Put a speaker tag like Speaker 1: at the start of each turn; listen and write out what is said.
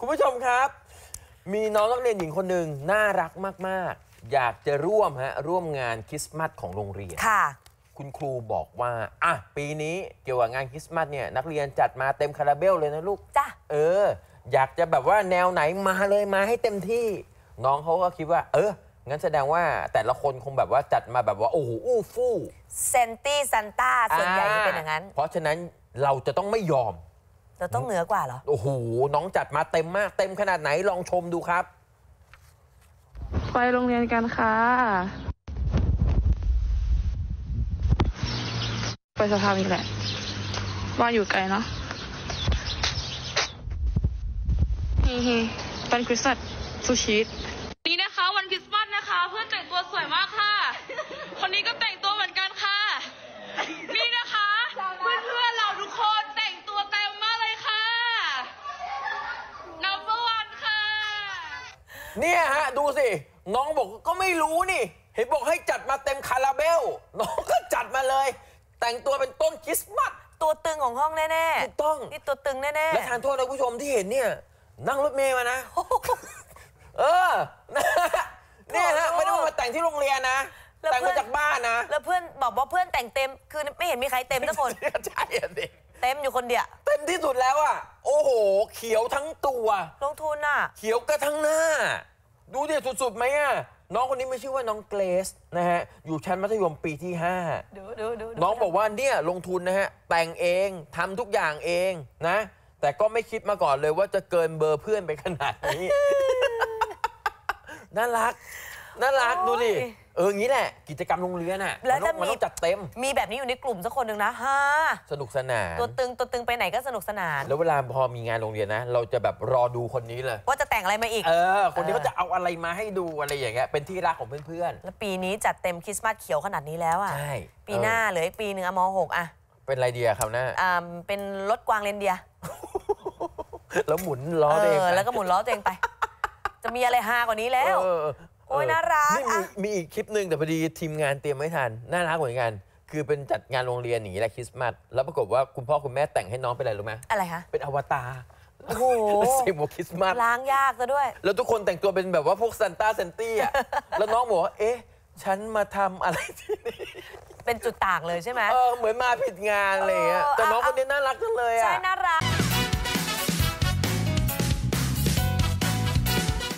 Speaker 1: คุณผู้ชมครับ มีน้องนักเรียนหญิงคนหนึ่งน่ารักมาก ๆ อยากจะร่วมฮะร่วมงานคริสต์มาสของโรงเรียน
Speaker 2: ค่ะ
Speaker 1: คุณครูบอกว่า อะ ปีนี้เกี่ยวกับงานคริสต์มาสเนี่ยนักเรียนจัดมาเต็มคาราเบลเลยนะลูก
Speaker 2: จ้ะ
Speaker 1: เออ อยากจะแบบว่าแนวไหนมาเลยมาให้เต็มที่ น้องเขาก็คิดว่า เออ งั้นแสดงว่าแต่ละคนคงแบบว่าจัดมาแบบว่า โอ้โหอู้ฟู่
Speaker 2: เซนตี้ซันต้าส่วนใหญ่จะเป็นอย่างนั้น
Speaker 1: เพราะฉะนั้นเราจะต้องไม่ยอม
Speaker 2: เราต้องเหนือกว่าเหรอ
Speaker 1: โอ้โห น้องจัดมาเต็มมาก เต็มขนาดไหนลองชมดูครับ
Speaker 3: ไปโรงเรียนกันค่ะ ไปสภาพอีกแหละบ้านอยู่ไกลเนาะเฮ้เฮ้เป็นคริสต์มาสสู้ชีวิต
Speaker 4: นี่นะคะ วันคริสต์มาสนะคะ เพื่อนแต่งตัวสวยมากค่ะ คนนี้ก็แต่งตัวเหมือนกันค่ะ นี่นะคะ เพื่อนเพื่อนๆเราทุกคนแต่งตัวเต็มมากเลยค่ะ number one ค่ะ
Speaker 1: เนี่ยฮะ ดูสิ น้องบอกก็ไม่รู้นี่ เห็นบอกให้จัดมาเต็มคาราเบล น้องก็จัดมาเลย แต่งตัวเป็นต้นคริสต์มาส
Speaker 2: ตัวตึงของห้องแน่
Speaker 1: ถูกต้อง
Speaker 2: ๆนี่ตัวตึงแน่
Speaker 1: และทานโทษนะคุณผู้ชมที่เห็นเนี่ย นั่งรถเมย์มานะ เออนะเนี่ยฮะไม่ได้มาแต่งที่โรงเรียนนะแต่งมาจากบ้านนะ
Speaker 2: ๆแล้วเพื่อนบอกว่าเพื่อนแต่งเต็ม คือไม่เห็นมีใครเต็มสักคน
Speaker 1: ใช่อะสิ
Speaker 2: เต็มอยู่คนเดียว
Speaker 1: เต็มที่สุดแล้วอะ โอ้โห เขียวทั้งตัว
Speaker 2: ลงทุนอะ
Speaker 1: เขียวกระทั้งหน้า ดูดิสุดๆไหมอะน้องคนนี้ไม่ชื่อว่าน้องเกรซนะฮะ อยู่ชั้นมัธยมปีที่5
Speaker 2: ดูดูดู
Speaker 1: น้องบอกว่าเนี่ยลงทุนนะฮะ แต่งเองทำทุกอย่างเองนะ แต่ก็ไม่คิดมาก่อนเลยว่าจะเกินเบอร์เพื่อนไปขนาดนี้ น่ารัก น่ารักดูดิ เอองี้แหละ กิจกรรมโรงเรียนอะ
Speaker 2: แล้ว
Speaker 1: มันต้
Speaker 2: ถ้า
Speaker 1: องมัน
Speaker 2: มี
Speaker 1: ต้องจัดเต็ม
Speaker 2: มีแบบนี้อยู่ในกลุ่มสักคนหนึ่งนะฮ่า
Speaker 1: สนุกสนาน
Speaker 2: ตัวตึงตัวตึงไปไหนก็สนุกสนาน
Speaker 1: แล้วเวลาพอมีงานโรงเรียนนะ เราจะแบบรอดูคนนี้เลย
Speaker 2: ว่าจะแต่งอะไรมาอีก
Speaker 1: เออ คนนี้
Speaker 2: เออ
Speaker 1: เขาจะเอาอะไรมาให้ดูอะไรอย่างเงี้ยเป็นที่รักของเพื่อน
Speaker 2: แล้วปีนี้จัดเต็มคริสต์มาสเขียวขนาดนี้แล้ว
Speaker 1: ๆ
Speaker 2: อะ
Speaker 1: ใช่
Speaker 2: ปีหน้าเหลืออีกปีหนึ่งอะมหกอะ
Speaker 1: เออเป็นไรเดียครับหน้า
Speaker 2: อ่าเป็นรถกวางเรนเดียร์
Speaker 1: แล้วหมุนล้อ
Speaker 2: เอ
Speaker 1: ตัวเอง
Speaker 2: อ
Speaker 1: ไป
Speaker 2: แล้วก็หมุนล้อตัวเองไป จะมีอะไรฮากว่านี้แล้ว
Speaker 1: เออเออ
Speaker 2: โอ้ยน่ารัก
Speaker 1: นี่มี
Speaker 2: อะ
Speaker 1: มีอีกคลิปหนึ่งแต่พอดีทีมงานเตรียมไม่ทัน น่ารักเหมือนกัน คือเป็นจัดงานโรงเรียนอย่างนี้แหละคริสต์มาส แล้วปรากฏว่าคุณพ่อคุณแม่แต่งให้น้องเป็นอะไรรู้ไหม
Speaker 2: อะไรคะ
Speaker 1: เป็นอวตาร
Speaker 2: โอ้โห
Speaker 1: ใส่หมวกคริสต์มาส
Speaker 2: ล้างยากซะด้วย
Speaker 1: แล้วทุกคนแต่งตัวเป็นแบบว่าพวกซันต้าเซนตี้อะ แล้วน้องบอกว่า เอ๊ะ ฉันมาทำอะไรที่นี่
Speaker 2: เป็นจุดต่างเลยใช่ไหม
Speaker 1: เออ เหมือนมาผิดงานอะไรอย่างเงี้ย
Speaker 2: เออ
Speaker 1: แต่น้อง
Speaker 2: อะ
Speaker 1: คนนี้น่ารักจังเลย
Speaker 2: ใช่
Speaker 1: อะ
Speaker 2: น่ารัก